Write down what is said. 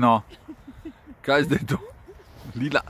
No, kaj zdaj to? Lila.